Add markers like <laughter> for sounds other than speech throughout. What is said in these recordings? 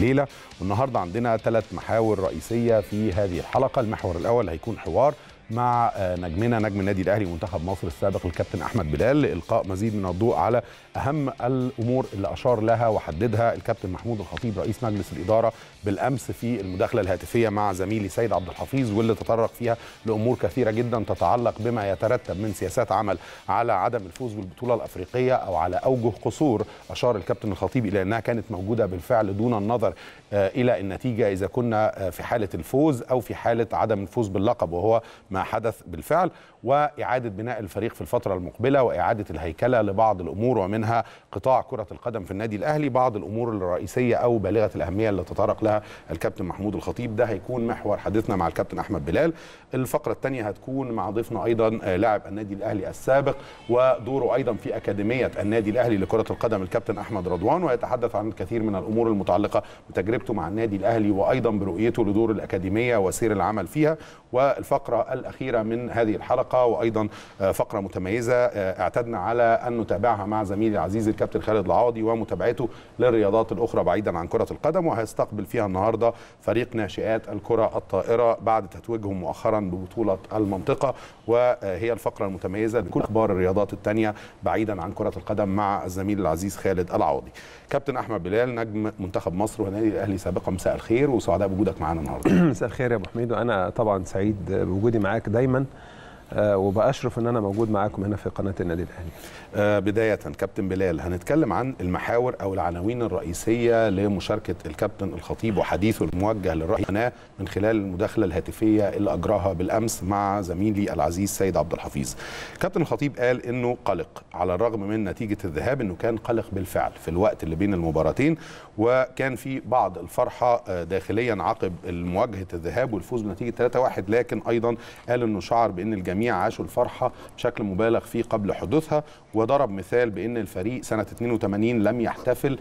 الليلة. والنهاردة عندنا ثلاث محاور رئيسية في هذه الحلقة. المحور الأول هيكون حوار مع نجمنا نجم النادي الأهلي منتخب مصر السابق الكابتن أحمد بلال. لالقاء مزيد من الضوء على أهم الأمور اللي أشار لها وحددها الكابتن محمود الخطيب رئيس مجلس الإدارة بالأمس في المداخلة الهاتفية مع زميلي سيد عبد الحفيظ واللي تطرق فيها لأمور كثيرة جدا تتعلق بما يترتب من سياسات عمل على عدم الفوز بالبطولة الأفريقية أو على أوجه قصور أشار الكابتن الخطيب إلى أنها كانت موجودة بالفعل دون النظر إلى النتيجة إذا كنا في حالة الفوز أو في حالة عدم الفوز باللقب وهو ما حدث بالفعل وإعادة بناء الفريق في الفترة المقبلة وإعادة الهيكلة لبعض الأمور ومنها قطاع كرة القدم في النادي الأهلي. بعض الأمور الرئيسية أو بالغة الأهمية اللي تطرق لها الكابتن محمود الخطيب. ده هيكون محور حديثنا مع الكابتن أحمد بلال. الفقرة الثانية هتكون مع ضيفنا أيضا لاعب النادي الأهلي السابق ودوره أيضا في أكاديمية النادي الأهلي لكرة القدم الكابتن أحمد رضوان ويتحدث عن الكثير من الأمور المتعلقة بتجربته مع النادي الأهلي وأيضا برؤيته لدور الأكاديمية وسير العمل فيها. والفقرة الأخيرة من هذه الحلقة وأيضا فقرة متميزة اعتدنا على أن نتابعها مع زميلي العزيز الكابتن خالد العوضي ومتابعته للرياضات الأخرى بعيدا عن كرة القدم وهيستقبل فيها النهارده فريق ناشئات الكرة الطائرة بعد تتويجهم مؤخرا ببطولة المنطقة وهي الفقرة المتميزة لكل أخبار الرياضات الثانية بعيدا عن كرة القدم مع الزميل العزيز خالد العوضي. كابتن أحمد بلال نجم منتخب مصر والنادي الأهلي سابقا مساء الخير وسعداء بوجودك معانا النهارده. <clears throat> مساء الخير يا أبو حميد وأنا طبعا سعيد بوجودي معاك دايما. آه وبأشرف إن أنا موجود معاكم هنا في قناة النادي الأهلي. آه بداية كابتن بلال هنتكلم عن المحاور أو العناوين الرئيسية لمشاركة الكابتن الخطيب وحديثه الموجه للراي من خلال المداخلة الهاتفية اللي أجراها بالأمس مع زميلي العزيز سيد عبد الحفيظ. كابتن الخطيب قال إنه قلق على الرغم من نتيجة الذهاب إنه كان قلق بالفعل في الوقت اللي بين المباراتين وكان في بعض الفرحة داخليا عقب مواجهة الذهاب والفوز بنتيجة 3-1 لكن أيضا قال إنه شعر بإن الجميع الجميع عاشوا الفرحة بشكل مبالغ فيه قبل حدوثها وضرب مثال بإن الفريق سنة 82 لم يحتفل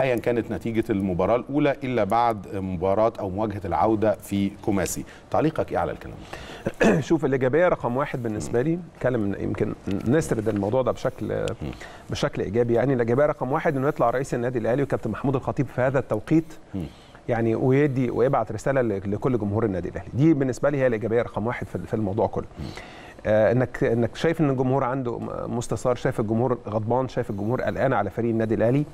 ايا كانت نتيجة المباراة الأولى إلا بعد مباراة أو مواجهة العودة في كوماسي. تعليقك إيه على الكلام؟ <clears throat> شوف الإيجابية رقم واحد بالنسبة لي نتكلم يمكن نسرد الموضوع ده بشكل بشكل إيجابي. يعني الإيجابية رقم واحد إنه يطلع رئيس النادي الأهلي وكابتن محمود الخطيب في هذا التوقيت يعني ويدي ويبعت رسالة لكل جمهور النادي الأهلي. دي بالنسبة لي هي الإيجابية رقم واحد في الموضوع كله. انك إنك شايف إن الجمهور عنده مستثار شايف الجمهور غضبان شايف الجمهور قلقان على فريق النادي الأهلي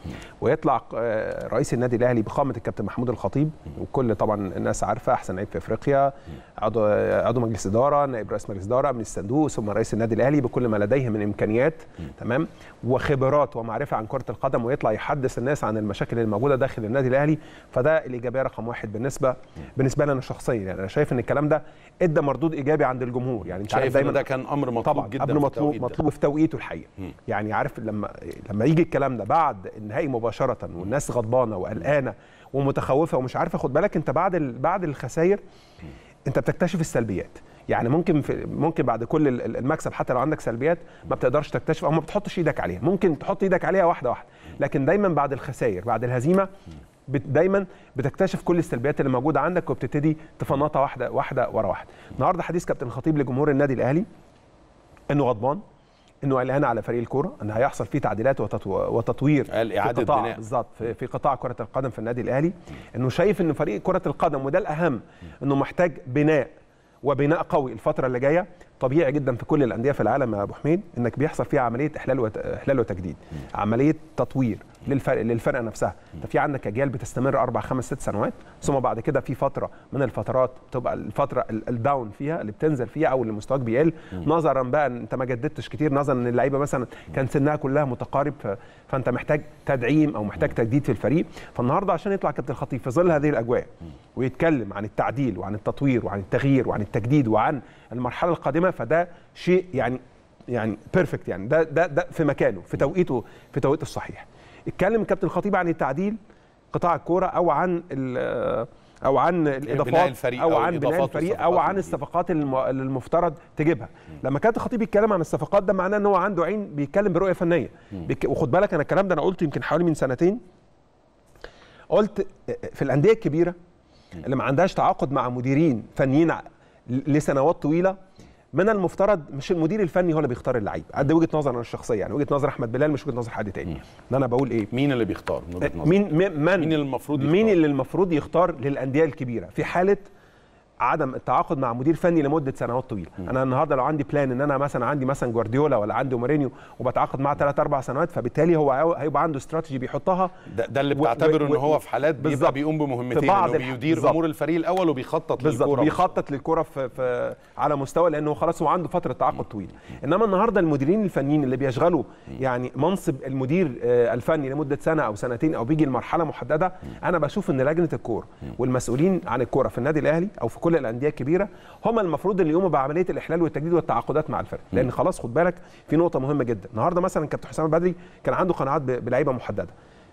ويطلع آه رئيس النادي الأهلي بقامة الكابتن محمود الخطيب وكل طبعا الناس عارفة أحسن لعيب في إفريقيا عضو عضو مجلس إدارة نائب رئيس مجلس إدارة من الصندوق ثم رئيس النادي الأهلي بكل ما لديه من إمكانيات تمام؟ وخبرات ومعرفة عن كرة القدم ويطلع يحدث الناس عن المشاكل الموجودة داخل النادي الأهلي فده الإيجابية رقم واحد بالنسبة بالنسبة لي أنا شخصيا. يعني أنا شايف إن الكلام ده إدى مردود إيجابي عند الجمهور. يعني أنت عارف دايما ده كان أمر مطلوب طبعا جدا قبل مطلوب مطلوب في توقيته الحقيقة يعني عارف لما لما يجي الكلام ده بعد النهائي مباشرة والناس غضبانة وقلقانة ومتخوفة ومش عارفة خد بالك أنت بعد ال... بعد الخسائر أنت بتكتشف السلبيات. يعني ممكن في ممكن بعد كل المكسب حتى لو عندك سلبيات ما بتقدرش تكتشف أو ما بتحطش إيدك عليها. ممكن تحط إيدك عليها واحدة واحدة. لكن دايما بعد الخسائر بعد الهزيمة دايما بتكتشف كل السلبيات اللي موجودة عندك وبتبتدي تفنطها واحدة واحدة ورا واحدة. النهارده حديث كابتن الخطيب لجمهور النادي الأهلي إنه غضبان إنه قلقان على فريق الكورة إن هيحصل فيه تعديلات وتطو... وتطوير قال إعادة بناء. بالظبط في... في قطاع كرة القدم في النادي الأهلي. إنه شايف إن فريق كرة القدم وده الأهم إنه محتاج بناء وبناء قوي الفترة اللي جاية. طبيعي جدا في كل الأندية في العالم يا أبو حميد إنك بيحصل فيها عملية إحلال وت... إحلال وتجديد. عملية تطوير. للفرق للفرقة نفسها. انت في عندك أجيال بتستمر أربع خمس ست سنوات ثم بعد كده في فترة من الفترات تبقى الفترة الداون فيها اللي بتنزل فيها أو اللي مستواك بيقل. نظرا بقى إن أنت ما جددتش كتير نظرا إن اللعيبة مثلا كان سنها كلها متقارب. فأنت محتاج تدعيم أو محتاج تجديد في الفريق. فالنهاردة عشان يطلع كابتن الخطيب في ظل هذه الأجواء ويتكلم عن التعديل وعن التطوير وعن التغيير وعن التجديد وعن المرحلة القادمة فده شيء يعني يعني بيرفكت يعني. ده ده ده في مكانه في توقيته في توقيته الصحيح. اتكلم الكابتن الخطيب عن التعديل قطاع الكورة أو عن أو عن الإضافات الفريق أو أو عن بناء الفريق أو عن. الصفقات اللي المفترض تجيبها. لما كابتن الخطيب يتكلم عن الصفقات ده معناه إن هو عنده عين بيتكلم برؤية فنية. بيك... وخد بالك أنا الكلام ده أنا قلته يمكن حوالي من سنتين. قلت في الأندية الكبيرة اللي ما عندهاش تعاقد مع مديرين فنيين لسنوات طويلة من المفترض مش المدير الفني هو اللي بيختار اللعيب. دي وجهة نظر أنا الشخصية. يعني وجهة نظر أحمد بلال مش وجهة نظر حد تاني. إن أنا بقول إيه؟ مين اللي بيختار من وجهة نظرك؟ مين مين من مين اللي المفروض مين يختار؟ اللي المفروض يختار للأندية الكبيرة؟ في حالة عدم التعاقد مع مدير فني لمدة سنوات طويلة. أنا النهارده لو عندي plan إن أنا مثلا عندي مثلا جوارديولا ولا عندي مورينيو وبتعاقد معاه ثلاث أربع سنوات فبالتالي هو هيبقى عنده استراتيجي بيحطها. ده, ده اللي بتعتبره ان هو في حالات بيبقى. بيقوم بمهمتين إنه بيدير. أمور الفريق الأول وبيخطط للكورة بيخطط للكره في, في على مستوى لأنه خلاص هو عنده فترة تعاقد طويلة. إنما النهارده المديرين الفنيين اللي بيشغلوا يعني منصب المدير آه، الفني لمدة سنة أو سنتين أو بيجي لمرحلة محددة أنا بشوف إن لجنة الكورة والمسؤولين عن الكورة في النادي الأهلي أو في كل الأندية الكبيره هم المفروض اللي يقوموا بعملية الإحلال والتجديد والتعاقدات مع الفرق لأن خلاص خد بالك في نقطة مهمة جدا. النهارده مثلا كابتن حسام البدري كان عنده قناعات بلعيبة محددة.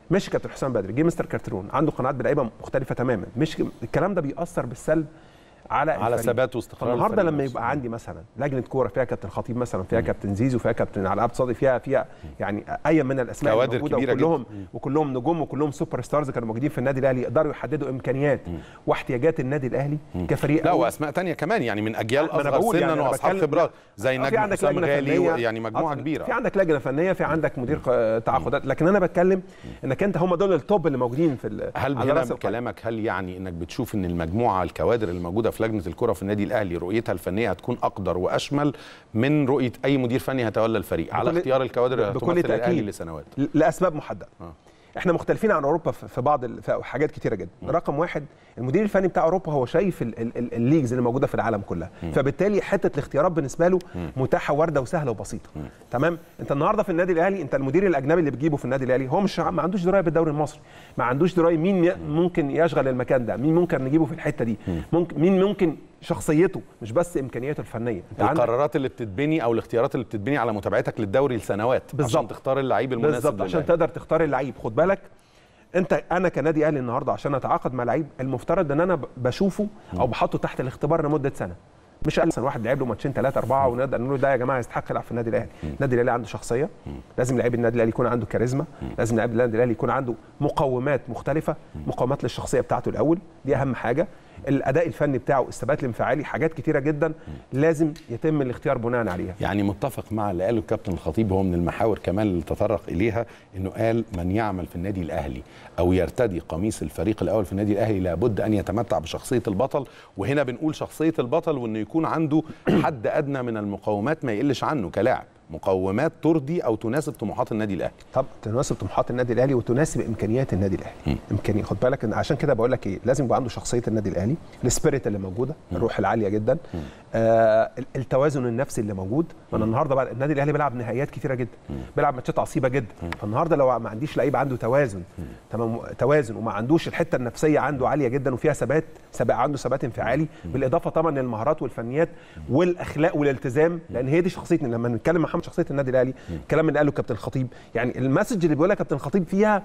ماشي كابتن حسام بدري جه مستر كارترون عنده قناعات بلعيبة مختلفة تماما. مش الكلام ده بيأثر بالسلب على على الفريق. ثبات واستقرار فالنهارده الفريق لما. يبقى عندي مثلا لجنة كورة فيها كابتن خطيب مثلا فيها كابتن زيزو فيها كابتن علاء صادق فيها فيها يعني أي من الأسماء كوادر الموجودة كبيرة وكلهم وكلهم نجوم وكلهم superstars كانوا موجودين في النادي الأهلي يقدروا يحددوا إمكانيات واحتياجات النادي الأهلي كفريق لا. وأسماء تانية كمان يعني من أجيال أصغر سنا يعني وأصحاب خبرات زي نجم حسام غالي يعني مجموعة كبيرة في عندك لجنة فنية في عندك مدير تعاقدات لكن أنا بتكلم إنك أنت هم دول ال top اللي موجودين في هل على. بكلامك هل يعني إنك بتشوف إن المجموعة الكوادر اللي موجودة في لجنة الكرة في النادي الأهلي رؤيتها الفنية هتكون أقدر وأشمل من رؤية أي مدير فني هيتولى الفريق على اختيار الكوادر بكل تأكيد. لسنوات لأسباب محددة آه. إحنا مختلفين عن أوروبا في بعض ال- في حاجات كتيرة جدا. رقم واحد المدير الفني بتاع أوروبا هو شايف ال- ال- ال- الليجز اللي موجودة في العالم كلها. فبالتالي حتة الاختيارات بالنسبة له متاحة وارده وسهلة وبسيطة. تمام؟ انت النهارده في النادي الأهلي انت المدير الأجنبي اللي بتجيبه في النادي الأهلي هو مش ما عندوش دراية بالدوري المصري. ما عندوش دراية مين ممكن يشغل المكان ده مين ممكن نجيبه في الحتة دي. ممكن مين ممكن شخصيته مش بس إمكانياته الفنية. أنت القرارات اللي بتتبني أو الاختيارات اللي بتتبني على متابعتك للدوري لسنوات عشان بالظبط. تختار اللعيب المناسب بالظبط عشان. تقدر تختار اللعيب. خد بالك أنت أنا كنادي أهلي النهارده عشان أتعاقد مع لعيب المفترض إن أنا بشوفه أو بحطه تحت الاختبار لمدة سنة. مش مثلا واحد لعب له ماتشين ثلاثة أربعة ونقدر نقول ده يا جماعة يستحق يلعب في النادي الأهلي. النادي الأهلي عنده شخصية. لازم لعيب النادي الأهلي يكون عنده كاريزما. لازم لعيب النادي الأهلي يكون عنده مقومات مختلفة مقومات للشخصية بتاعته الأول. دي أهم حاجة. الأداء الفني بتاعه الثبات الانفعالي حاجات كتيرة جدا لازم يتم الاختيار بناء عليها. يعني متفق مع اللي قاله الكابتن الخطيب هو من المحاور كمان اللي تطرق إليها إنه قال من يعمل في النادي الأهلي أو يرتدي قميص الفريق الأول في النادي الأهلي لابد أن يتمتع بشخصية البطل. وهنا بنقول شخصية البطل وإنه يكون عنده حد أدنى من المقومات ما يقلش عنه كلاعب. مقومات ترضي أو تناسب طموحات النادي الأهلي. طب تناسب طموحات النادي الأهلي وتناسب إمكانيات النادي الأهلي. امكانيه خد بالك إن عشان كده بقول لك إيه لازم يبقى عنده شخصية النادي الأهلي السبيريت اللي موجودة الروح العالية جدا. آه ال- التوازن النفسي اللي موجود. ما أنا النهارده بقى النادي الأهلي بيلعب نهائيات كتيرة جدا. بيلعب ماتشات عصيبة جدا. فالنهاردة لو ما عنديش لعيب عنده توازن تمام توازن وما عندوش الحتة النفسية عنده عالية جدا وفيها ثبات ثبات عنده ثبات انفعالي بالإضافة طبعا للمهارات والفنيات والأخلاق والالتزام لأن هي دي شخصيتنا. لما نتكلم محمد شخصية النادي الأهلي الكلام اللي قاله كابتن الخطيب. يعني المسج اللي بيقولها كابتن الخطيب فيها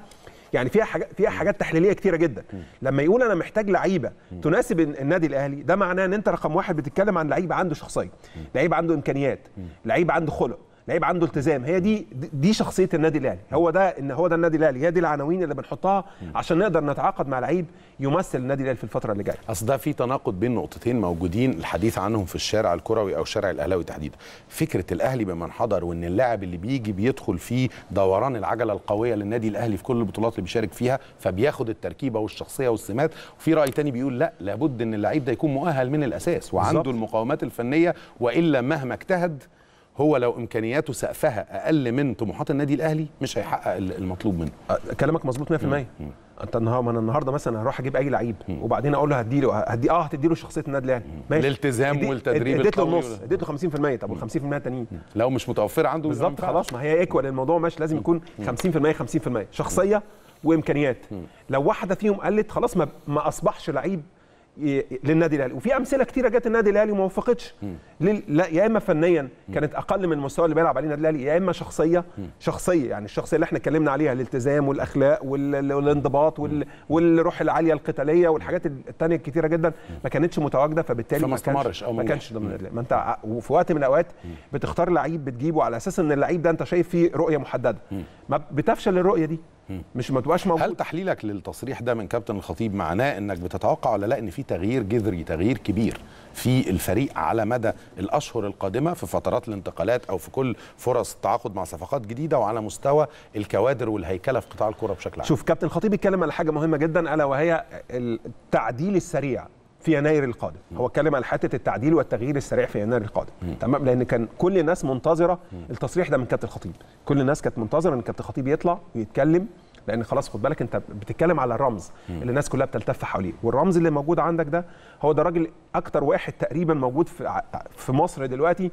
يعني فيها حاجات فيها حاجات تحليلية كتيرة جدا. لما يقول أنا محتاج لعيبة تناسب النادي الأهلي ده معناه إن أنت رقم واحد بتتكلم عن لعيب عنده شخصية لعيب عنده إمكانيات لعيب عنده خلق. لعيب عنده التزام. هي دي دي شخصية النادي الأهلي. هو ده إن هو ده النادي الأهلي. هي دي العناوين اللي بنحطها عشان نقدر نتعاقد مع لعيب يمثل النادي الأهلي في الفترة اللي جاية. أصل ده في تناقض بين نقطتين موجودين الحديث عنهم في الشارع الكروي أو الشارع الأهلاوي تحديدا. فكرة الأهلي بمن حضر وإن اللاعب اللي بيجي بيدخل في دوران العجلة القوية للنادي الأهلي في كل البطولات اللي بيشارك فيها فبياخد التركيبة والشخصية والسمات. وفي رأي تاني بيقول لا لابد إن اللعيب ده يكون مؤهل من الأساس وعنده بالظبط. المقومات الفنية وإلا مهما اجتهد هو لو إمكانياته سقفها أقل من طموحات النادي الأهلي مش هيحقق المطلوب منه. كلامك مظبوط 100% أنت النهارده أنا النهارده مثلا هروح أجيب أي لعيب وبعدين أقول له هديله هدي آه هديله شخصية النادي الأهلي. ماشي. الالتزام والتدريب اديت له النص اديت له 50% طب وال 50% التانيين لو مش متوفره عنده بالظبط. خلاص ما هي equal الموضوع ماشي لازم يكون 50% 50% شخصية وإمكانيات. لو واحدة فيهم قلت خلاص ما ما أصبحش لعيب للنادي الأهلي. وفي أمثلة كتيرة جت النادي الأهلي وما وفقتش لل- لا يا إما فنيا كانت أقل من المستوى اللي بيلعب عليه النادي الأهلي يا إما شخصية. شخصية يعني الشخصية اللي إحنا اتكلمنا عليها الالتزام والأخلاق وال- والانضباط وال- والروح العالية القتالية والحاجات الثانية الكتيرة جدا ما كانتش متواجدة فبالتالي ما كانش ما كانش. ما أنت وفي وقت من الأوقات بتختار لعيب بتجيبه على أساس إن اللعيب ده أنت شايف فيه رؤية محددة. ما بتفشل الرؤية دي. مش ما تبقاش موجود. هل تحليلك للتصريح ده من كابتن الخطيب معناه إنك بتتوقع ولا لا إن في تغيير جذري تغيير كبير في الفريق على مدى الأشهر القادمة في فترات الانتقالات أو في كل فرص التعاقد مع صفقات جديدة وعلى مستوى الكوادر والهيكلة في قطاع الكره بشكل عام؟ شوف كابتن الخطيب اتكلم على حاجة مهمة جدا ألا وهي التعديل السريع. في يناير القادم. هو اتكلم على حتة التعديل والتغيير السريع في يناير القادم. تمام؟ لأن كان كل الناس منتظرة التصريح ده من كابتن الخطيب. كل الناس كانت منتظرة إن كابتن الخطيب يطلع ويتكلم لأن خلاص خد بالك أنت بتتكلم على الرمز اللي الناس كلها بتلتف حواليه. والرمز اللي موجود عندك ده هو ده راجل أكتر واحد تقريبا موجود في في مصر دلوقتي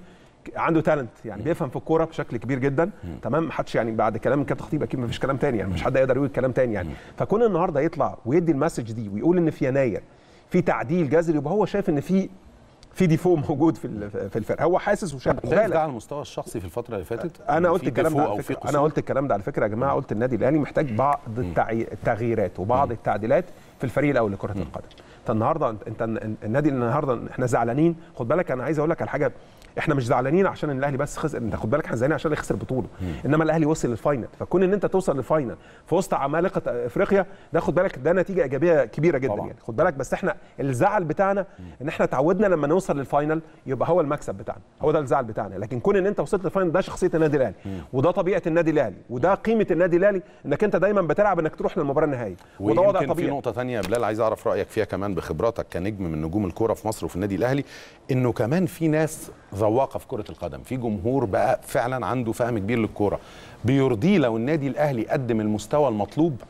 عنده talent يعني بيفهم في الكورة بشكل كبير جدا. تمام؟ ما حدش يعني بعد كلام كابتن خطيب أكيد ما فيش كلام تاني يعني مش حد يقدر يقول كلام تاني يعني. فكون النهارده يطلع ويدي ال message دي ويقول إن في يناير في تعديل جذري يبقى هو شايف إن في في défaut موجود في في الفرقة. هو حاسس وشايف. ده على المستوى الشخصي في الفترة اللي فاتت؟ أنا قلت الكلام ده على فكرة. أنا؟ قلت الكلام ده على فكرة يا جماعة قلت النادي الأهلي محتاج بعض التغييرات وبعض التعديلات في الفريق الأول لكرة القدم. أنت النهارده أنت النادي النهارده إحنا زعلانين. خد بالك أنا عايز أقول لك على حاجة. إحنا مش زعلانين عشان الأهلي بس خسر أنت خد بالك إحنا زعلانين عشان خسر بطوله. إنما الأهلي وصل لل final فكون إن أنت توصل لل final في وسط عمالقة إفريقيا ده خد بالك ده نتيجة إيجابية كبيرة جدا طبعاً. يعني. خد بالك بس إحنا الزعل بتاعنا إن إحنا اتعودنا لما نوصل لل final يبقى هو المكسب بتاعنا. هو ده الزعل بتاعنا. لكن كون إن أنت وصلت لل final ده شخصية النادي الأهلي. وده طبيعة النادي الأهلي. وده قيمة النادي الأهلي إنك أنت دايما بتلعب إنك تروح للمباراة النهائيه وده وضع في طبيعي. نقطة تانية يا بلال عايز أعرف رأيك فيها كمان بخبراتك كنجم من نجوم الكورة في مصر وفي النادي الأهلي إنه كمان في ناس ذواقة في كرة القدم. في جمهور بقى فعلا عنده فهم كبير للكورة. بيرضيه لو النادي الأهلي قدم المستوى المطلوب؟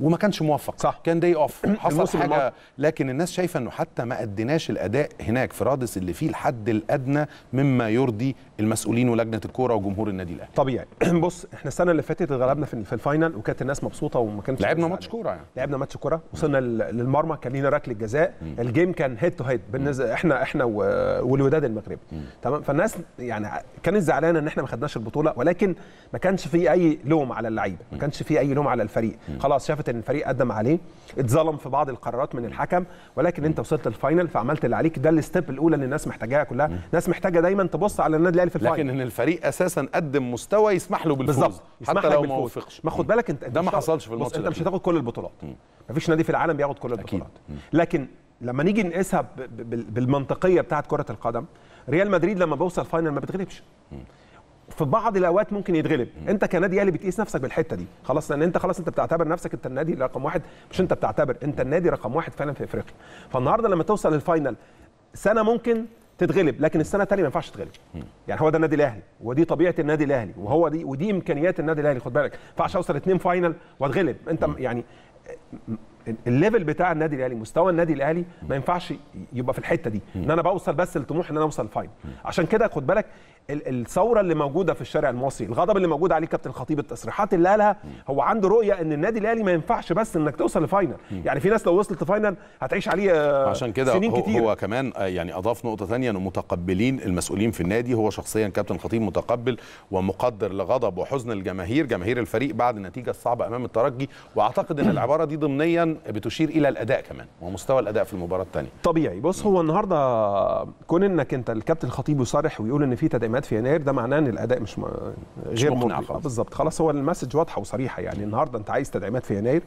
وما كانش موفق. صح. كان day off <clears throat> حصل حاجة. لكن الناس شايفة إنه حتى ما أديناش الأداء هناك في رادس اللي فيه الحد الأدنى مما يرضي المسؤولين ولجنة الكورة وجمهور النادي الأهلي. طبيعي. <clears throat> بص إحنا السنة اللي فاتت اتغلبنا في ال final وكانت الناس مبسوطة وما كانتش لعبنا ماتش. كورة يعني. لعبنا ماتش كورة. وصلنا لل- للمرمى كان لينا ركلة جزاء. ال game كان head to head بالنسبة إحنا إحنا والوداد المغربي. تمام؟ فالناس يعني كانت زعلانة إن إحنا ما خدناش البطولة ولكن ما كانش في أي لوم على اللعيبة ما كانش في أي لوم على الفريق. خلاص شافت إن الفريق قدم عليه اتظلم في بعض القرارات من الحكم ولكن أنت وصلت لل final فعملت اللي عليك. ده ال step الأولى اللي الناس محتاجاها كلها. الناس محتاجة دايما تبص على النادي الأهلي في ال final لكن إن الفريق أساسا قدم مستوى يسمح له بالفوز بالظبط. يسمح حتى لو ما. وفقش. ما خد بالك انت ده ما حصلش في الماتش أنت مش. هتاخد كل البطولات. مفيش نادي في العالم بياخد كل البطولات. لكن لما نيجي نقيسها بالمنطقية بتاعه كرة القدم ريال مدريد لما بيوصل final ما بتغلبش. في بعض الأوقات ممكن يتغلب. أنت كنادي أهلي بتقيس نفسك بالحتة دي. خلاص لأن أنت خلاص أنت بتعتبر نفسك أنت النادي رقم واحد. مش أنت بتعتبر أنت النادي رقم واحد فعلا في إفريقيا. فالنهاردة لما توصل لل final سنة ممكن تتغلب لكن السنة الثانية ما ينفعش تتغلب. يعني هو ده النادي الأهلي ودي طبيعة النادي الأهلي وهو دي ودي إمكانيات النادي الأهلي خد بالك. ما ينفعش أوصل اتنين final وأتغلب. أنت يعني ال level بتاع النادي الأهلي مستوى النادي الأهلي ما ينفعش يبقى في الحتة دي. إن أنا بوصل بس لطموح إن أنا أوصل final عشان كده خد بالك ال- الثورة اللي موجودة في الشارع المصري الغضب اللي موجود عليه كابتن الخطيب التصريحات اللي قالها هو عنده رؤية إن النادي الأهلي ما ينفعش بس إنك توصل ل final يعني في ناس لو وصلت ل final هتعيش عليه آه، عشان كده سنين هو, كتير. هو كمان آه، يعني أضاف نقطة ثانية إنه متقبلين المسؤولين في النادي. هو شخصيا كابتن خطيب متقبل ومقدر لغضب وحزن الجماهير جماهير الفريق بعد النتيجة الصعبة أمام الترجي. وأعتقد إن العبارة دي ضمنيا بتشير إلى الأداء كمان ومستوى الأداء في المباراة الثانية طبيعي. بص هو النهارده كون إنك أنت الكابتن الخطيب يصرح ويقول إن في تدعيمات في يناير ده معناه إن الأداء مش م... غير مقنع. آه، بالظبط خلاص هو ال message واضحة وصريحة. يعني النهارده أنت عايز تدعيمات في يناير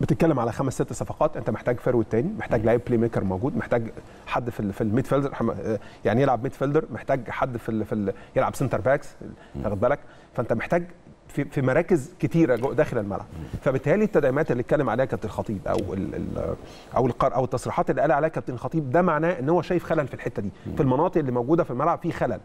بتتكلم على خمس ست صفقات أنت محتاج forward تاني محتاج لعيب playmaker موجود محتاج حد في في ال midfielder آه، يعني يلعب midfielder محتاج حد في في يلعب center backs تاخد بالك؟ فأنت محتاج في في مراكز كتيرة داخل الملعب. فبالتالي التدعيمات اللي اتكلم عليها كابتن الخطيب أو ال ال أو القر أو التصريحات اللي قال عليها كابتن الخطيب ده معناه إن هو شايف خلل في الحتة دي. في المناطق اللي موجودة في الملعب في خلل.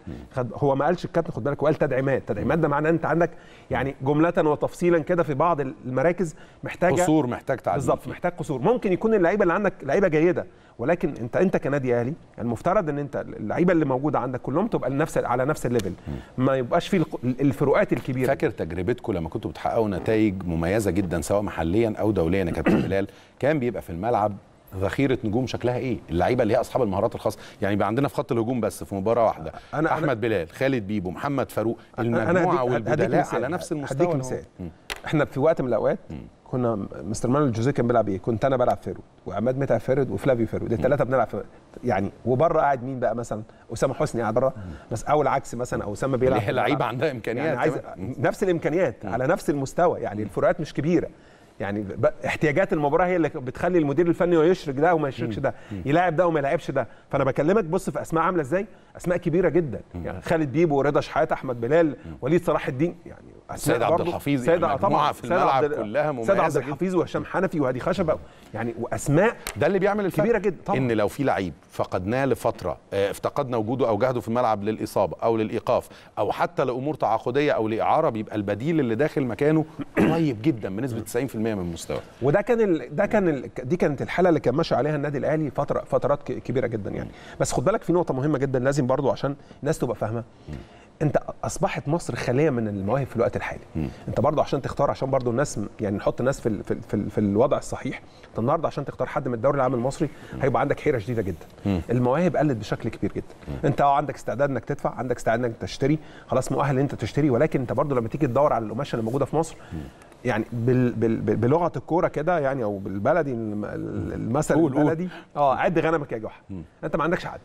هو ما قالش الكابتن خد بالك هو قال تدعيمات. تدعيمات ده معناه أنت عندك يعني جملة وتفصيلا كده في بعض المراكز محتاجة قصور محتاج تعديل بالظبط. محتاج قصور. ممكن يكون اللعيبة اللي عندك لعيبة جيدة ولكن أنت أنت كنادي أهلي المفترض إن أنت اللعيبة اللي موجودة عندك كلهم تبقى نفس على نفس الليفل ما يبقاش في الفروقات الكبيرة فاكر تجربتكم لما كنتوا بتحققوا نتائج مميزة جدا سواء محليا أو دوليا يا كابتن <coughs> بلال كان بيبقى في الملعب ذخيرة نجوم شكلها إيه؟ اللعيبة اللي هي أصحاب المهارات الخاصة. يعني يبقى عندنا في خط الهجوم بس في مباراة واحدة. أنا- أحمد أنا- بلال خالد بيبو محمد فاروق المجموعة والبدلاء. على نفس المستوى هديك مثال. إحنا في وقت من الأوقات كنا مستر مانويل جوزيه كان بيلعب إيه؟ كنت أنا بلعب forward وعماد متعب forward وفلافيو forward. الثلاثه بنلعب في يعني وبره قاعد مين بقى مثلا؟ أسامة حسني قاعد بره بس أو العكس مثلا أو أسامة بيلعب لعيبة عندها إمكانيات. يعني عايز. نفس الإمكانيات على نفس المستوى. يعني الفروقات مش كبيرة. يعني احتياجات المباراة هي اللي بتخلي المدير الفني يشرك ده وما يشركش ده يلاعب ده وما يلعبش ده. فأنا بكلمك بص في أسماء عاملة إزاي؟ أسماء كبيرة جدا. يعني خالد بيبو ورضا شحاته أحمد بلال وليد صلاح الدين. يعني أسماء سيد عبد. الحفيظ، سيد مجموعة طبعا في الملعب عبد- كلها سيد عبد. الحفيظ وهشام حنفي وهادي خشبه يعني وأسماء ده اللي بيعمل الفرق. كبيرة جدا طبعا. إن لو في لعيب فقدناه لفترة آه، افتقدنا وجوده أو جهده في الملعب للإصابة أو للإيقاف أو حتى لأمور تعاقدية أو لإعارة بيبقى البديل اللي داخل مكانه قريب جدا بنسبة 90% من مستواه. وده كان ال... ده كان ال... دي كانت الحالة اللي كان ماشي عليها النادي الأهلي فترة فترات كبيرة جدا يعني. بس خد بالك في نقطة مهمة جدا لازم برضو عشان الناس تبقى فاهمة. انت اصبحت مصر خالية من المواهب في الوقت الحالي. انت برضو عشان تختار عشان برضو الناس يعني نحط الناس في ال... في, ال... في, ال... في الوضع الصحيح انت النهارده عشان تختار حد من الدوري العام المصري هيبقى عندك حيرة شديدة جدا. المواهب قلت بشكل كبير جدا. انت آه عندك استعداد انك تدفع عندك استعداد انك تشتري خلاص مؤهل ان انت تشتري ولكن انت برضو لما تيجي تدور على القماشة اللي موجودة في مصر يعني بال بال بلغة الكورة كده يعني أو بالبلدي الم- المثل. البلدي آه عد غنمك يا جحا انت ما عندكش حد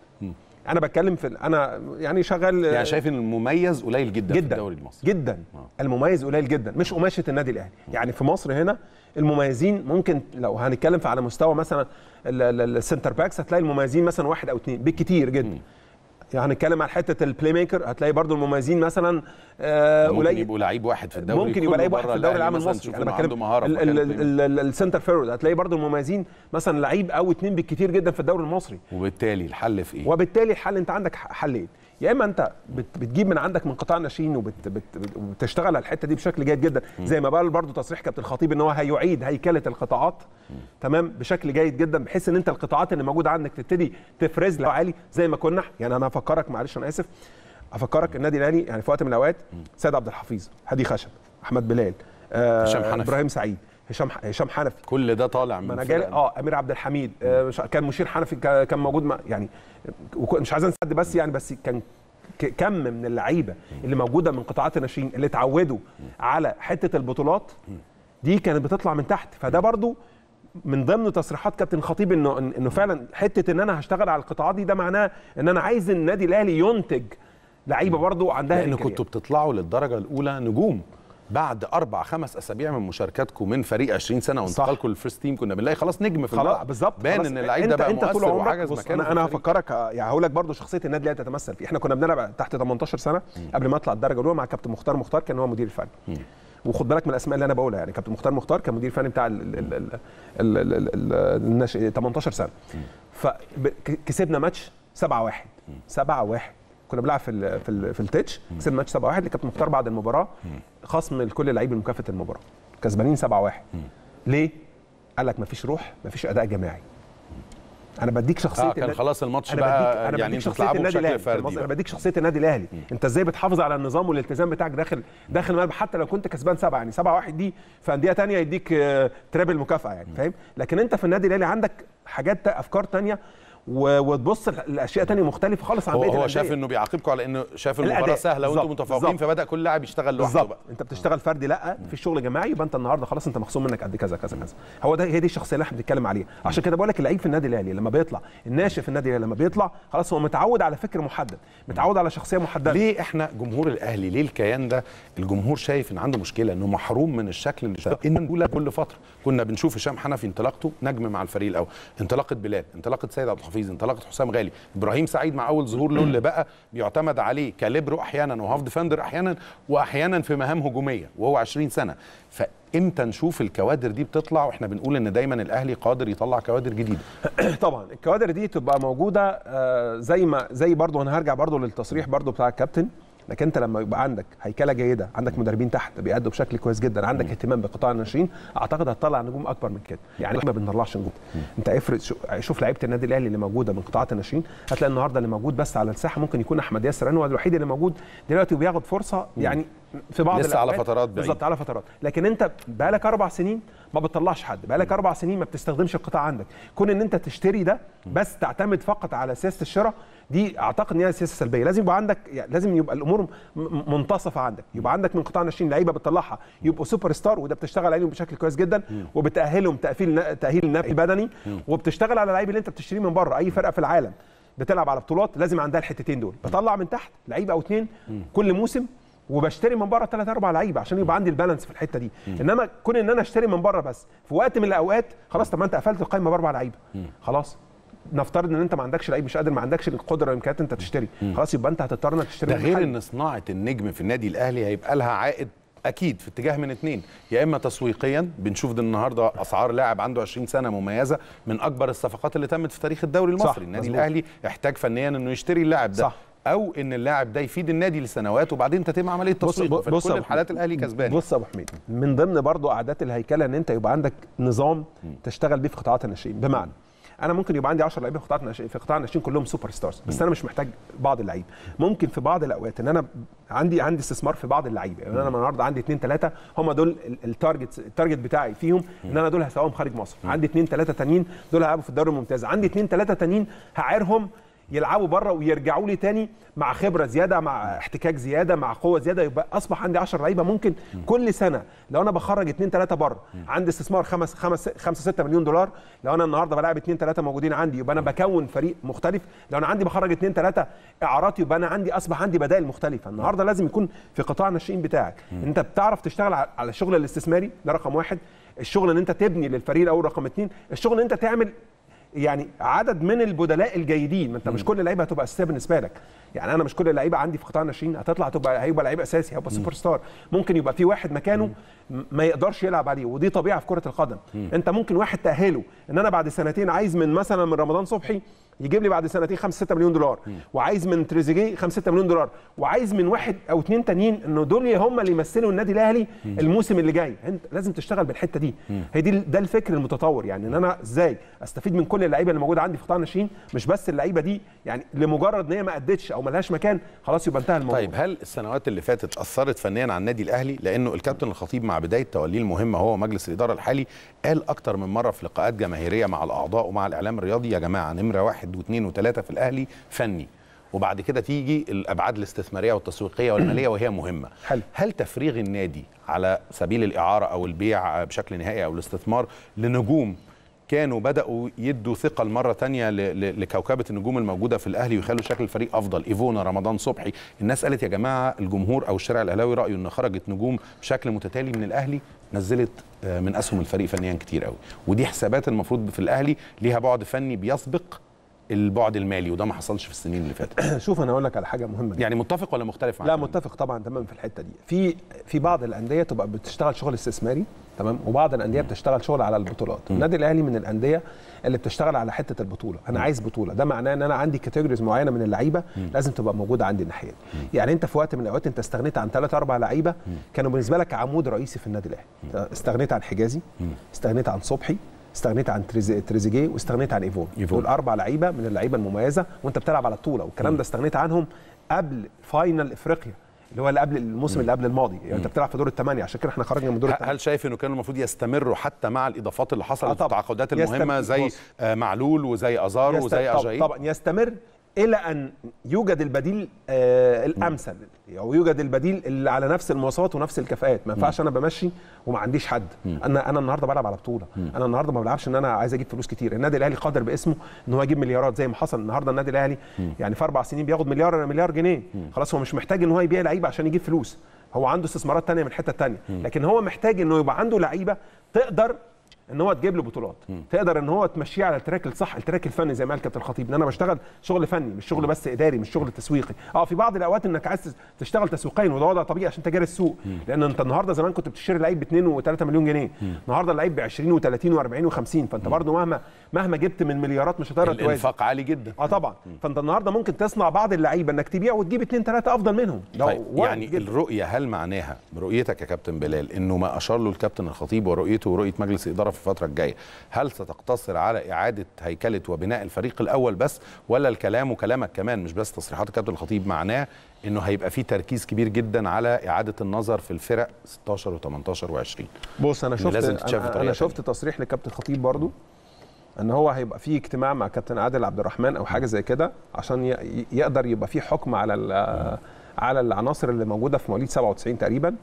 أنا بتكلم في أنا يعني شغال يعني شايف إن المميز قليل جدا, في جدا الدوري المصري. جدا. المميز قليل جدا مش قماشة النادي الأهلي. يعني في مصر هنا المميزين ممكن لو هنتكلم في على مستوى مثلا ال- ال- ال center backs هتلاقي المميزين مثلا واحد أو اثنين بالكتير جدا. يعني هنتكلم على حتة ال playmaker هتلاقي برضو المميزين مثلا آه ممكن قليل. يبقوا لعيب واحد في الدوري ممكن يبقى لعيب واحد في الدوري العام المصري. أنا بتكلم ال center forward هتلاقي برضو المميزين مثلا لعيب أو اتنين بالكتير جدا في الدوري المصري. وبالتالي الحل في إيه؟ وبالتالي الحل أنت عندك حلين. يا إما أنت بت- بتجيب من عندك من قطاع الناشئين وبت- بت- بت- وبتشتغل على الحتة دي بشكل جيد جدا. زي ما قال برضو تصريح كابتن الخطيب إن هو هيعيد هيكله القطاعات. تمام؟ بشكل جيد جدا بحيث إن أنت القطاعات اللي موجودة عندك تبتدي تفرز لها عالي زي ما كنا. يعني أنا أفكرك معلش أنا آسف أفكرك النادي الأهلي يعني في وقت من الأوقات سيد عبد الحفيظ هادي خشب أحمد بلال آه هشام حنفي. إبراهيم سعيد هشام هشام حنفي. كل ده طالع من أنا آه أمير عبد الحميد آه كان مشير حنفي كا- كان موجود مع يعني مش عايز أنسى بس يعني بس كان كم من اللعيبة اللي موجودة من قطاعات الناشئين اللي اتعودوا على حتة البطولات دي كانت بتطلع من تحت فده برضو من ضمن تصريحات كابتن خطيب انه إنه فعلا حتة إن أنا هشتغل على القطاعات دي ده معناه إن أنا عايز النادي الأهلي ينتج لعيبة برضو عندها لأن. كنتوا بتطلعوا للدرجة الأولى نجوم بعد أربع خمس أسابيع من مشاركاتكم من فريق 20 سنة وانتقالكم لل first team كنا بنلاقي خلاص نجم في خلاص الملعب. بالظبط. بان. إن اللعيب ده بقى أنت طول عمرك بص أنا الفريق. هفكرك يعني هقول لك برضه شخصية النادي اللي تتمثل فيه إحنا كنا بنلعب تحت 18 سنة قبل ما أطلع الدرجة الأولى مع كابتن مختار مختار كان هو مدير الفني. وخد بالك من الأسماء اللي أنا بقولها يعني كابتن مختار مختار كان مدير فني بتاع ال- ال- ال- ال- ال- ال- ال- الناشئ 18 سنة. فكسبنا ماتش 7 1 7 1 كنا بنلعب في ال في ال في التتش كسبنا ماتش 7 1 لكابتن مختار بعد المباراة خصم لكل لعيب مكافأة المباراة. كسبانين 7 1 ليه؟ قال لك مفيش روح مفيش أداء جماعي. أنا بديك شخصية آه كان النادي- خلاص الماتش أنا بقى بديك أنا يعني بديك أنتوا شخصية بتلعبوا النادي بشكل الأهلي. فردي. أنا. بديك شخصية النادي الأهلي. أنت إزاي بتحافظ على النظام والالتزام بتاعك داخل داخل الملعب؟ حتى لو كنت كسبان سبعة يعني سبعة واحد دي في أندية تانية يديك آه، ترابل مكافأة يعني فاهم؟ لكن أنت في النادي الأهلي عندك حاجات أفكار تانية. و- وتبص لأشياء تانية مختلفة خالص عن هو هو. شاف إنه بيعاقبكم على إنه شاف. المباراه سهلة وأنتم متفوقين. فبدأ كل لاعب يشتغل لوحده بقى. أنت بتشتغل فردي لأ في شغل جماعي يبقى انت النهارده خلاص أنت مخصوم منك قد كذا كذا كذا. هو ده هي دي الشخصية اللي إحنا بنتكلم عليها. عشان كده بقول لك اللعيب في النادي الأهلي لما بيطلع الناشئ في النادي الأهلي لما بيطلع خلاص هو متعود على فكر محدد متعود على شخصية محددة. ليه إحنا جمهور الأهلي ليه الكيان ده؟ الجمهور شايف إن عنده مشكلة إنه محروم من الشكل اللي نقول كل فترة كنا بنشوف هشام حنفي انطلاقته نجم مع الفريق الأول انطلاقة بلال انطلاقة سيد عبد الحفيظ انطلاقة حسام غالي. إبراهيم سعيد مع أول ظهور له اللي <clears throat> بقى بيعتمد عليه كاليبرو أحيانا و half defender أحيانا وأحيانا في مهام هجومية وهو 20 سنة. فإمتى نشوف الكوادر دي بتطلع وإحنا بنقول إن دايما الأهلي قادر يطلع كوادر جديدة؟ <clears throat> طبعا الكوادر دي تبقى موجودة آه، زي ما زي برضه أنا هرجع برضه للتصريح برضه بتاع الكابتن. لكن انت لما يبقى عندك هيكله جيده عندك مدربين تحت بيأدوا بشكل كويس جدا عندك اهتمام بقطاع الناشئين اعتقد هتطلع نجوم اكبر من كده. يعني إحنا ما بنطلعش نجوم. انت افرض شو- شوف لعيبة النادي الأهلي اللي موجودة من قطاعات الناشئين هتلاقي النهارده اللي موجود بس على الساحة ممكن يكون أحمد ياسر انور الوحيد اللي موجود دلوقتي وبياخد فرصة يعني في بعض لسه على فترات. بالظبط على فترات. لكن انت بقالك أربع سنين ما بتطلعش حد. بقالك أربع سنين ما بتستخدمش القطاع عندك. كون إن انت تشتري ده بس تعتمد فقط على سياسة الشراء دي أعتقد إن هي سياسة سلبية. لازم يبقى عندك يعني لازم يبقى الأمور منتصفة عندك. يبقى عندك من قطاع الناشئين لعيبة بتطلعها. يبقوا سوبر ستار وده بتشتغل عليهم بشكل كويس جدا وبتأهلهم تأهيل تأهيل نفسي بدني وبتشتغل على اللعيب اللي انت بتشتريه من بره. أي فرقة في العالم بتلعب على بطولات لازم عندها الحتتين دول. بطلع من تحت لعيب أو اتنين كل موسم وبشتري من بره ثلاث أربع لعيبه عشان يبقى عندي البالانس في الحته دي. انما كون ان أنا اشتري من بره بس في وقت من الاوقات خلاص طب ما انت قفلت القايمه باربع لعيبه. خلاص. نفترض ان انت ما عندكش لعيب مش قادر ما عندكش القدره والامكانيات انت تشتري. خلاص يبقى انت هتضطر انك تشتري ده غير. ان صناعه النجم في النادي الاهلي هيبقى لها عائد أكيد في اتجاه من اتنين. يا اما تسويقيا بنشوف ده النهارده اسعار لاعب عنده 20 سنة مميزة من اكبر الصفقات اللي تمت في تاريخ الدوري المصري. النادي. الاهلي احتاج فنيا انه يشتري اللاعب ده. صح. أو إن اللاعب ده يفيد النادي لسنوات وبعدين تتم عملية تسويق في يا كل الحالات. الأهلي كسبان. بص يا أبو حميد من ضمن برضو أعداد الهيكلة إن أنت يبقى عندك نظام تشتغل بيه في قطاعات الناشئين. بمعنى أنا ممكن يبقى عندي 10 لعيبة في قطاع الناشئين في قطاع الناشئين كلهم super stars بس أنا مش محتاج بعض اللعيبة. ممكن في بعض الأوقات إن أنا عندي عندي استثمار في بعض اللعيبة. يعني أنا النهارده عندي اثنين ثلاثة هم دول ال- ال target ال target بتاعي فيهم إن أنا دول هسوقهم خارج مصر. عندي اثنين ثلاثة تانيين دول هيلعبوا في الدوري الممتاز. عندي اثنين ثلاثة تانيين هعيرهم يلعبوا بره ويرجعوا لي تاني مع خبرة زيادة مع احتكاك زيادة مع قوة زيادة. يبقى أصبح عندي 10 لعيبة ممكن كل سنة. لو أنا بخرج اثنين ثلاثة بره عندي استثمار 5 5 5 6 مليون دولار. لو أنا النهارده بلاعب اثنين ثلاثة موجودين عندي يبقى أنا بكون فريق مختلف. لو أنا عندي بخرج اثنين ثلاثة إعارات يبقى أنا عندي أصبح عندي بدائل مختلفة. النهارده لازم يكون في قطاع الناشئين بتاعك. أنت بتعرف تشتغل على- على الشغل الاستثماري ده رقم واحد. الشغل إن أنت تبني للفريق الأول رقم اثنين الشغل إن أنت تعمل يعني عدد من البدلاء الجيدين ما انت مش كل اللعيبه هتبقى أساسية بالنسبة لك. يعني أنا مش كل اللعيبه عندي في قطاع الناشئين هتطلع تبقى هيبقى لعيب أساسي هيبقى super star ممكن يبقى في واحد مكانه ما يقدرش يلعب عليه ودي طبيعة في كرة القدم. انت ممكن واحد تأهله إن أنا بعد سنتين عايز من مثلا من رمضان صبحي يجيب لي بعد سنتين 5 6 مليون دولار. وعايز من تريزيجيه 5 6 مليون دولار. وعايز من واحد أو اثنين تانيين إنه دول هم اللي يمثلوا النادي الأهلي الموسم اللي جاي. أنت لازم تشتغل بالحتة دي. هي دي ده الفكر المتطور. يعني إن أنا إزاي أستفيد من كل اللعيبة اللي موجودة عندي في قطاع الناشئين؟ مش بس اللعيبة دي. يعني لمجرد إن هي ما أدتش أو ما لهاش مكان خلاص يبقى انتهى الموضوع. طيب هل السنوات اللي فاتت أثرت فنيا على النادي الأهلي؟ لأنه الكابتن الخطيب مع بداية توليه المهمه هو ومجلس الإدارة الحالي قال أكتر من مرة في لقاءات جماهيرية مع الأعضاء ومع الإعلام الرياضي يا جماعة نمرة واحد واثنين وثلاثة في الأهلي فني. وبعد كده تيجي الأبعاد الاستثمارية والتسويقية والمالية وهي مهمة. حلو. هل تفريغ النادي على سبيل الإعارة أو البيع بشكل نهائي أو الاستثمار لنجوم كانوا بدأوا يدوا ثقة مره تانية ل- ل- لكوكبة النجوم الموجودة في الأهلي ويخلوا شكل الفريق أفضل؟ إيفونا رمضان صبحي. الناس قالت يا جماعة الجمهور أو الشارع الأهلاوي رأيه إن خرجت نجوم بشكل متتالي من الأهلي نزلت آه، من أسهم الفريق فنيا كتير قوي ودي حسابات المفروض في الأهلي ليها بعد فني بيسبق البعد المالي وده ما حصلش في السنين اللي فاتت. <clears throat> شوف أنا أقول لك على حاجة مهمة جدا. يعني متفق ولا مختلف لا معاك؟ متفق طبعا تمام في الحتة دي. في في بعض الأندية تبقى بتشتغل شغل استثماري تمام؟ وبعض الأندية بتشتغل شغل على البطولات. النادي الأهلي من الأندية اللي بتشتغل على حتة البطولة. أنا عايز بطولة. ده معناه إن أنا عندي categories معينة من اللعيبة لازم تبقى موجودة عندي الناحية دي. يعني أنت في وقت من الأوقات أنت استغنيت عن ثلاث أربع لعيبة كانوا بالنسبة لك عمود رئيسي في النادي الأهلي. استغنيت عن حجازي استغنيت عن صبحي استغنيت عن تريزي- تريزيجيه واستغنيت عن إيفونا. دول أربع لعيبة من اللعيبة المميزة وأنت بتلعب على البطولة والكلام ده استغنيت عنهم قبل فاينل إفريقيا اللي هو اللي قبل الموسم اللي قبل الماضي. يعني أنت بتلعب في دور الثمانيه عشان كده إحنا خرجنا من دور الثمانيه هل شايف إنه كانوا المفروض يستمروا حتى مع الإضافات اللي حصلت آه في طبعاً. التعاقدات يستم- المهمة زي. آه، معلول وزي أزارو وزي اجاي طبعا. يستمر إلى أن يوجد البديل آه الأمثل. أو يوجد البديل اللي على نفس المواصفات ونفس الكفاءات. ما ينفعش أنا بمشي وما عنديش حد. أنا أنا النهارده بلعب على بطولة. أنا النهارده ما بلعبش إن أنا عايز أجيب فلوس كتير. النادي الأهلي قادر باسمه إن هو يجيب مليارات زي ما حصل النهارده النادي الأهلي. يعني في أربع سنين بياخد مليار مليار جنيه. خلاص هو مش محتاج إن هو يبيع لعيبه عشان يجيب فلوس. هو عنده استثمارات تانية من الحته التانية لكن هو محتاج إنه يبقى عنده لعيبة تقدر إن هو تجيب له بطولات. تقدر إن هو تمشيه على ال track الصح ال track الفني زي ما قال كابتن الخطيب إن أنا بشتغل شغل فني مش شغل بس إداري مش شغل تسويقي. آه في بعض الأوقات إنك عايز تشتغل تسويقيا وده وضع طبيعي عشان تجاري السوق. لأن أنت النهارده زمان كنت بتشتري لعيب ب 2 و3 مليون جنيه. النهارده اللعيب ب 20 و30 و40 و50 فانت برضه مهما مهما جبت من مليارات مش هتقدر توازن. الانفاق عالي جدا. آه طبعا. فأنت النهارده ممكن تصنع بعض اللعيبة إنك تبيع وتجيب اثنين ثلاثة أفضل منهم. طيب يعني جداً. الرؤية هل معناها برؤيتك يا كابتن بلال إنه ما أشار له الكابتن الخطيب ورؤيته ورؤية مجلس الاداره في الفترة الجاية. هل ستقتصر على إعادة هيكلة وبناء الفريق الأول بس ولا الكلام وكلامك كمان مش بس تصريحات الكابتن الخطيب معناه إنه هيبقى في تركيز كبير جدا على إعادة النظر في الفرق 16 و18 و20 بص أنا شفت لازم تتشاف أنا, أنا شفت تصريح لكابتن خطيب برضو إن هو هيبقى في اجتماع مع كابتن عادل عبد الرحمن أو حاجة زي كده عشان يقدر يبقى في حكم على ال- على العناصر اللي موجودة في مواليد 97 تقريبا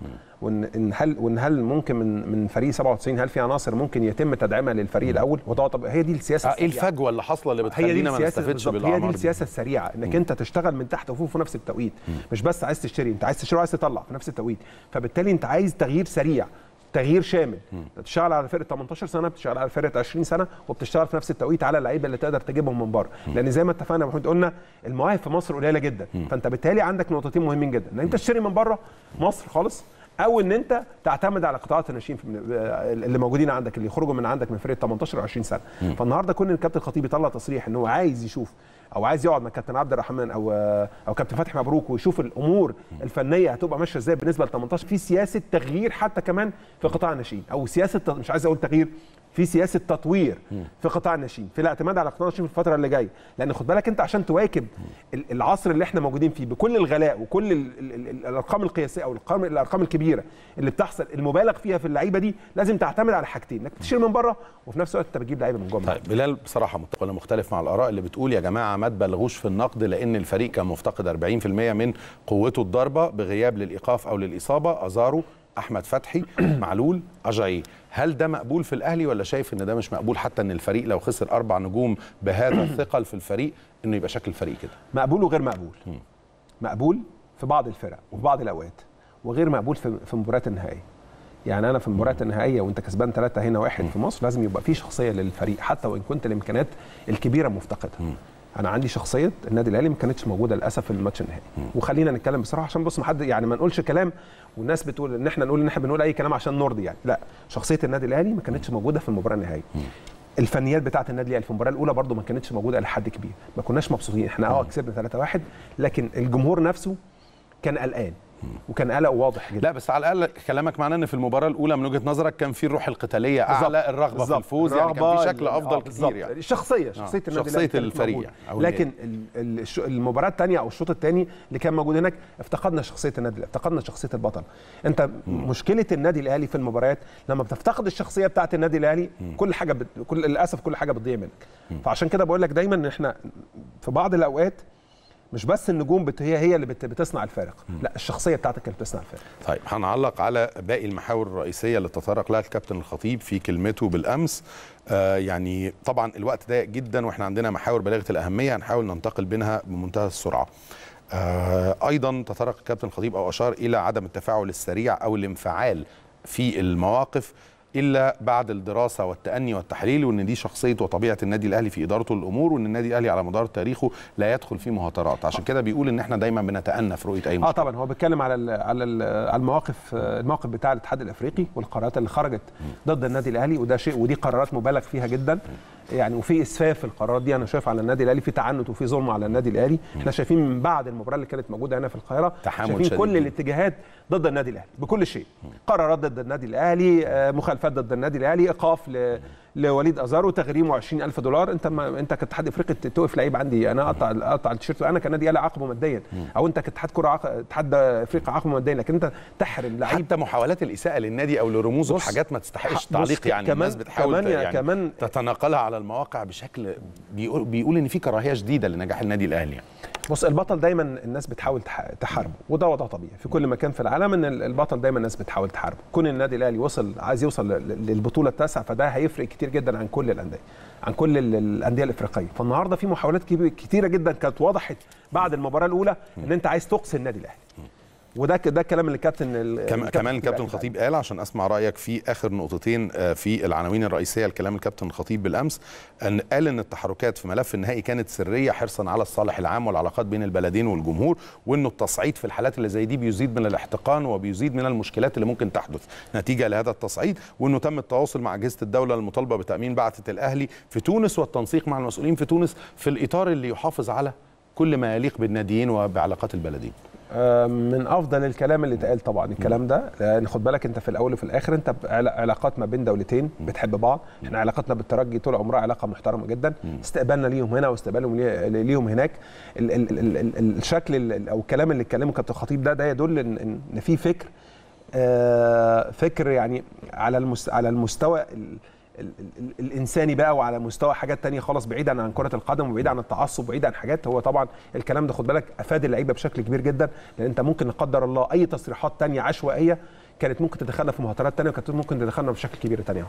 وان هل وإن هل ممكن من من فريق 97 هل في عناصر ممكن يتم تدعيمها للفريق الأول؟ وده طب هي دي السياسة آه، إيه. الفجوة اللي حاصلة اللي بتخلينا ما نستفدش بالظبط هي دي بالأعمار دي؟ السياسة السريعة إنك أنت تشتغل من تحت وفوق في نفس التوقيت. مش بس عايز تشتري أنت عايز تشتري وعايز تطلع في نفس التوقيت. فبالتالي أنت عايز تغيير سريع. تغيير شامل. بتشتغل على فرقة 18 سنة بتشتغل على فرقة 20 سنة وبتشتغل في نفس التوقيت على اللعيبة اللي تقدر تجيبهم من بره. لأن زي ما اتفقنا يا محمود قلنا المواهب في مصر قليلة جدا. فأنت بالتالي عندك نقطتين مهمين جدا. إن أنت تشتري من بره مصر خالص أو ان انت تعتمد على قطاعات الناشئين اللي موجودين عندك اللي يخرجوا من عندك من فرقه 18 و 20 سنه فالنهارده كون الكابتن الخطيب يطلع تصريح إن هو عايز يشوف أو عايز يقعد مع كابتن عبد الرحمن أو أو كابتن فتحي مبروك ويشوف الأمور الفنية هتبقى ماشية إزاي بالنسبة ل 18 في سياسة تغيير حتى كمان في قطاع الناشئين. أو سياسة مش عايز أقول تغيير في سياسة تطوير في قطاع الناشئين في الاعتماد على قطاع الناشئين في الفترة اللي جاية. لأن خد بالك أنت عشان تواكب ال- العصر اللي إحنا موجودين فيه بكل الغلاء وكل ال ال ال الأرقام القياسية أو الارقام الأرقام الكبيرة اللي بتحصل المبالغ فيها في اللعيبة دي لازم تعتمد على حاجتين إنك تشيل من بره وفي نفس الوقت أنت بتجيب لعيبة من جوه. طيب بلال بصراحة ولا مختلف مع الآراء اللي بتقول يا جماعة ما تبالغوش في النقد لأن الفريق كان مفتقد 40% من قوته الضربه بغياب للإيقاف أو للإصابة. أزارو أحمد فتحي <clears throat> معلول اجاي هل ده مقبول في الأهلي ولا شايف إن ده مش مقبول؟ حتى إن الفريق لو خسر أربع نجوم بهذا <clears throat> الثقل في الفريق إنه يبقى شكل الفريق كده. مقبول وغير مقبول. مقبول في بعض الفرق وفي بعض الأوقات وغير مقبول في في المباريات النهائيه يعني أنا في المباريات النهائية وأنت كسبان ثلاثة هنا واحد في مصر لازم يبقى في شخصية للفريق حتى وإن كنت الإمكانيات الكبيرة مفتقدها أنا عندي شخصيه النادي الاهلي ما كانتش موجوده للاسف في الماتش النهائي. وخلينا نتكلم بصراحه عشان بص ما حد يعني ما نقولش كلام والناس بتقول إن إحنا نقول إن إحنا بنقول أي كلام عشان نرضي يعني. لا شخصيه النادي الاهلي ما كانتش موجوده في المباراه النهائية. الفنيات بتاعه النادي الاهلي في المباراه الاولى برده ما كانتش موجوده إلى حد كبير. ما كناش مبسوطين. إحنا آه كسبنا 3-1 لكن الجمهور نفسه كان قلقان. وكان قلق واضح جدا. لا بس على الأقل كلامك معناه إن في المباراة الأولى من وجهة نظرك كان في الروح القتالية أعلى الرغبة في بالظبط. الفوز يعني كان في شكل أفضل آه،. كتير يعني. الشخصيه شخصية النادي شخصية الأهلي كانت الفريق لكن المباراة الثانية أو الشوط الثاني اللي كان موجود هناك افتقدنا شخصية النادي افتقدنا شخصية البطل. أنت مشكلة النادي الأهلي في المباريات لما بتفتقد الشخصية بتاعه النادي الأهلي كل حاجة بت... كل للأسف كل حاجة بتضيع منك. فعشان كده بقول لك دايما إن إحنا في بعض الأوقات مش بس النجوم بت... هي هي اللي بت... بتصنع الفارق. لا الشخصية بتاعتك اللي بتصنع الفارق. طيب هنعلق على باقي المحاور الرئيسية اللي تطرق لها الكابتن الخطيب في كلمته بالأمس. آه يعني طبعا الوقت ضيق جدا وإحنا عندنا محاور بالغه الأهمية هنحاول ننتقل بينها بمنتهى السرعة. آه أيضا تطرق الكابتن الخطيب أو أشار إلى عدم التفاعل السريع أو الانفعال في المواقف. إلا بعد الدراسة والتأني والتحليل وإن دي شخصية وطبيعة النادي الأهلي في ادارته للامور وإن النادي الأهلي على مدار تاريخه لا يدخل في مهاترات. عشان كده بيقول إن إحنا دايما بنتأنى في رؤية أي آه مشكله طبعا هو بيتكلم على على المواقف الموقف بتاع الاتحاد الأفريقي والقرارات اللي خرجت ضد النادي الأهلي وده شيء ودي قرارات مبالغ فيها جدا. يعني وفي إسفاف في القرارات دي أنا شايف على النادي الأهلي في تعنت وفي ظلم على النادي الأهلي. إحنا شايفين من بعد المباراة اللي كانت موجودة هنا في القاهرة شايفين شديد. كل. الاتجاهات ضد النادي الأهلي بكل شيء. قرارات ضد النادي الأهلي آه، مخالفات ضد النادي الأهلي إيقاف ل لوليد أزارو تغريمه 20000 دولار. أنت ما أنت كاتحاد إفريقي توقف لعيب عندي. أنا اقطع أقطع التيشيرت. أنا كنادي أهلي عاقبه ماديا. أو أنت كاتحاد كرة عاق... اتحاد افريقيا عاقبه ماديا. لكن أنت تحرم لعيب. حتى محاولات الإساءة للنادي أو لرموزه بص، بحاجات ما تستحقش تعليق يعني. كمان- الناس بتحاول كمان يعني كمان- تتناقلها على المواقع بشكل بيقول بيقول إن في كراهية شديدة لنجاح النادي الأهلي يعني. بص البطل دايما الناس بتحاول تح- تحاربه وده وضع طبيعي في كل مكان في العالم إن ال- البطل دايما الناس بتحاول تحاربه. كون النادي الأهلي وصل عايز يوصل للبطولة التاسعة فده هيفرق كتير جدا عن كل الأندية عن كل ال- الأندية الإفريقية. فالنهاردة في محاولات كتيرة جدا كانت وضحت بعد المباراة الأولى إن أنت عايز تقصي النادي الأهلي. وده ده الكلام اللي الكابتن ال- كم كمان الكابتن الخطيب قال عشان أسمع رأيك في آخر نقطتين آه، في العناوين الرئيسية لكلام الكابتن الخطيب بالأمس أن قال إن التحركات في ملف النهائي كانت سرية حرصا على الصالح العام والعلاقات بين البلدين والجمهور وإنه التصعيد في الحالات اللي زي دي بيزيد من الاحتقان وبيزيد من المشكلات اللي ممكن تحدث. نتيجة لهذا التصعيد وإنه تم التواصل مع أجهزة الدولة المطالبة بتأمين بعثة الأهلي في تونس والتنسيق مع المسؤولين في تونس في الإطار اللي يحافظ على كل ما يليق بالناديين وبعلاقات البلدين. من أفضل الكلام اللي اتقال طبعا الكلام ده لأن خد بالك أنت في الأول وفي الآخر أنت علا- علاقات ما بين دولتين بتحب بعض. إحنا علاقتنا بالترجي طول عمرها علاقة محترمة جدا. استقبالنا ليهم هنا واستقبالهم لي- ليهم هناك. ال ال ال ال ال الشكل ال- أو الكلام اللي اتكلمه كابتن خطيب ده ده يدل ان في فكر آه، فكر يعني على على المستوى ال ال ال الإنساني بقى وعلى مستوى حاجات تانية خالص بعيدا عن كرة القدم وبعيد عن التعصب وبعيد عن حاجات هو طبعا الكلام ده خد بالك أفاد اللعيبة بشكل كبير جدا لأن أنت ممكن لا قدر الله أي تصريحات تانية عشوائية كانت ممكن تدخلنا في مهاترات تانية وكانت ممكن تدخلنا بشكل كبير تانية أهو.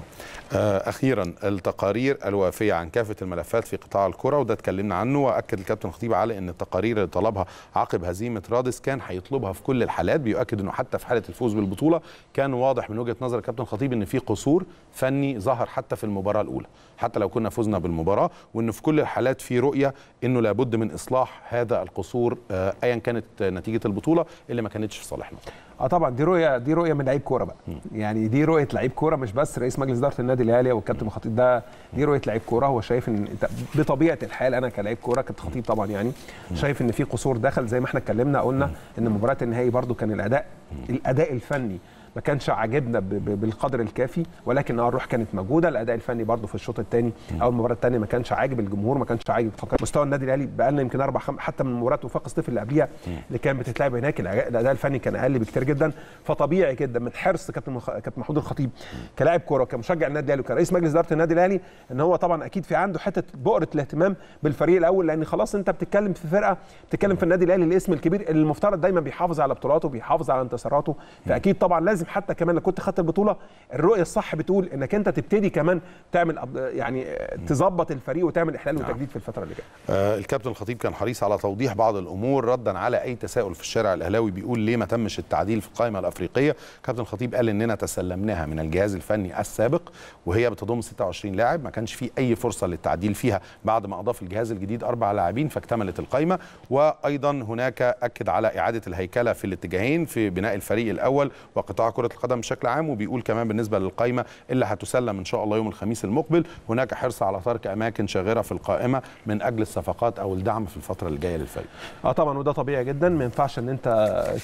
آه، أخيرا التقارير الوافية عن كافة الملفات في قطاع الكرة وده اتكلمنا عنه وأكد الكابتن خطيب على إن التقارير اللي طلبها عقب هزيمة رادس كان هيطلبها في كل الحالات بيؤكد إنه حتى في حالة الفوز بالبطولة كان واضح من وجهة نظر الكابتن خطيب إن في قصور فني ظهر حتى في المباراة الأولى حتى لو كنا فزنا بالمباراة وإن في كل الحالات في رؤية إنه لابد من إصلاح هذا القصور آه، ايا كانت نتيجة البطولة اللي ما كانتش في صالحنا آه طبعا دي رؤية دي رؤية من لعيب كورة بقى. يعني دي رؤية لعيب كورة مش بس رئيس مجلس إدارة النادي الأهلي والكابتن خطيب ده دي رؤية لعيب كورة. هو شايف إن أنت بطبيعة الحال أنا كلاعب كورة كابتن خطيب طبعا يعني شايف إن في قصور دخل زي ما إحنا اتكلمنا قلنا إن مباراة النهائي برده كان الأداء الأداء الفني ما كانش عاجبنا بالقدر الكافي ولكن الروح كانت موجودة. الأداء الفني برده في الشوط الثاني أو المباراة الثانية ما كانش عاجب الجمهور ما كانش عاجب مستوى النادي الأهلي بقى لنا يمكن أربع خم... حتى من مباراة وفاق الصيف اللي قبليها اللي كانت بتتلعب هناك الأداء الفني كان أقل بكتير جدا. فطبيعي جدا من حرص كابتن مخ... كابتن محمود الخطيب كلاعب كورة وكمشجع النادي الأهلي وكرئيس مجلس إدارة النادي الأهلي إن هو طبعا أكيد في عنده حتة بؤرة الاهتمام بالفريق الأول لأن خلاص أنت بتتكلم في فرقة بتتكلم في النادي الأهلي الاسم الكبير اللي المفترض دايما بيحافظ على بطولاته بيحافظ على انتصاراته. فأكيد طبعا لازم حتى كمان لو كنت خدت البطولة. الرؤية الصح بتقول إنك أنت تبتدي كمان تعمل يعني تظبط الفريق وتعمل إحلال وتجديد في الفترة اللي جاية. آه، الكابتن الخطيب كان حريص على توضيح بعض الأمور ردا على أي تساؤل في الشارع الأهلاوي. بيقول ليه ما تمش التعديل في القائمة الأفريقية؟ كابتن الخطيب قال إننا تسلمناها من الجهاز الفني السابق وهي بتضم 26 لاعب. ما كانش في أي فرصة للتعديل فيها بعد ما أضاف الجهاز الجديد أربع لاعبين فاكتملت القائمه وأيضا هناك أكد على إعادة الهيكلة في الاتجاهين في بناء الفريق الأول وقطاع كرة القدم بشكل عام وبيقول كمان بالنسبة للقائمه اللي هتسلم إن شاء الله يوم الخميس المقبل هناك حرص على ترك أماكن شاغرة في القائمة من أجل الصفقات أو الدعم في الفترة الجاية للفريق. آه طبعا وده طبيعي جدا. ما ينفعش إن أنت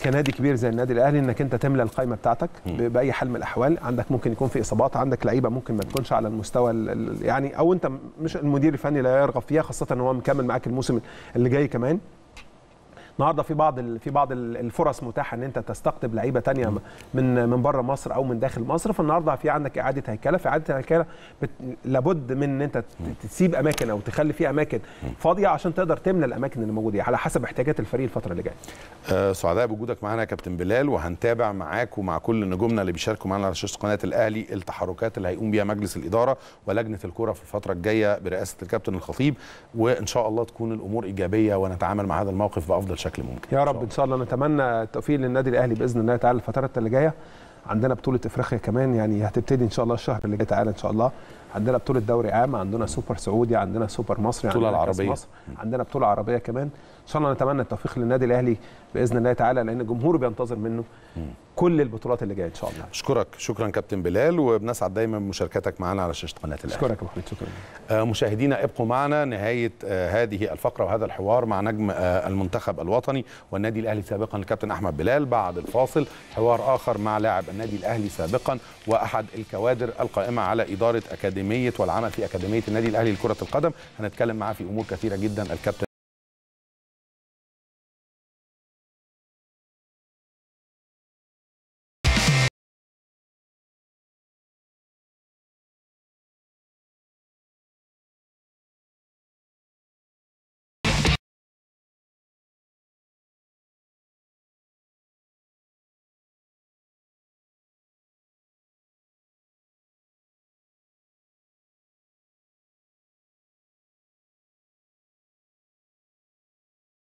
كنادي كبير زي النادي الأهلي إنك أنت تملى القائمه بتاعتك بأي حال من الأحوال. عندك ممكن يكون في إصابات عندك لعيبة ممكن ما تكونش على المستوى ال- ال- يعني أو أنت مش المدير الفني لا يرغب فيها خاصة إن هو مكمل معاك الموسم اللي جاي كمان. النهارده في بعض في بعض ال- الفرص متاحة إن أنت تستقطب لعيبة تانية من من بره مصر أو من داخل مصر. فالنهارده في عندك إعادة هيكلة. في إعادة الهيكله بت... لابد من إن أنت تسيب أماكن أو تخلي في أماكن فاضية عشان تقدر تملى الأماكن اللي موجودة. على حسب احتياجات الفريق الفترة اللي جاية. آه، سعداء بوجودك معانا يا كابتن بلال وهنتابع معاك ومع كل نجومنا اللي بيشاركوا معانا على شاشة قناة الأهلي التحركات اللي هيقوم بيها مجلس الإدارة ولجنة الكره في الفترة الجاية برئاسة الكابتن الخطيب. وإن شاء الله تكون الأمور إيجابية ونتعامل مع هذا الموقف بأفضل شكل ممكن. يا رب إن شاء الله نتمنى التوفيق للنادي الأهلي بإذن الله تعالى الفترات اللي جاية. عندنا بطولة إفريقيا كمان يعني هتبتدي إن شاء الله الشهر اللي جاي تعالى إن شاء الله. عندنا بطولة دوري عام عندنا سوبر سعودي عندنا سوبر مصري بطولة عندنا العربية. مصر عندنا بطولة عربية كمان. إن شاء الله نتمنى التوفيق للنادي الأهلي بإذن الله تعالى لأن الجمهور بينتظر منه كل البطولات اللي جاية إن شاء الله. أشكرك. شكرا كابتن بلال وبنسعد دايما بمشاركتك معنا على شاشة قناة الأهلي. أشكرك يا حميد. شكرا. آه، مشاهدينا ابقوا معنا نهاية آه، هذه الفقرة وهذا الحوار مع نجم آه، المنتخب الوطني والنادي الأهلي سابقا الكابتن أحمد بلال. بعد الفاصل حوار آخر مع لاعب النادي الأهلي سابقا وأحد الكوادر القائمة على إدارة أكاديمية والعمل في أكاديمية النادي الأهلي لكرة القدم. هنتكلم معاه في أمور كثيرة جدا. الكابتن